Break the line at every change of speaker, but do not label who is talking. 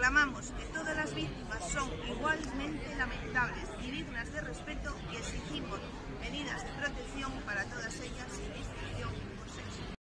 Proclamamos que todas las víctimas son igualmente lamentables y dignas de respeto y exigimos medidas de protección para todos.